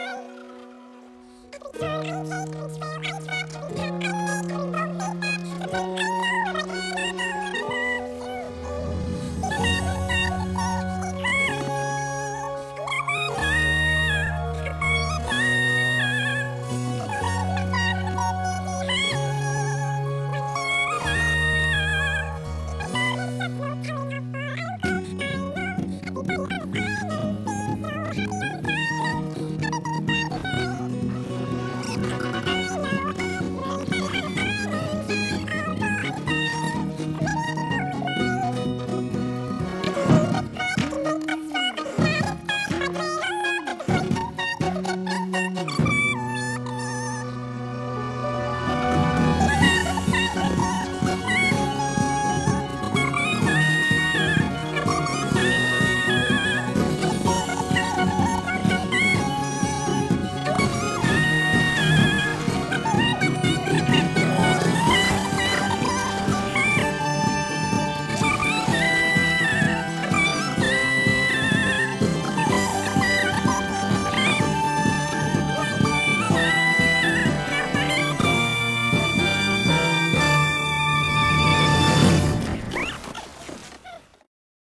Every time I take control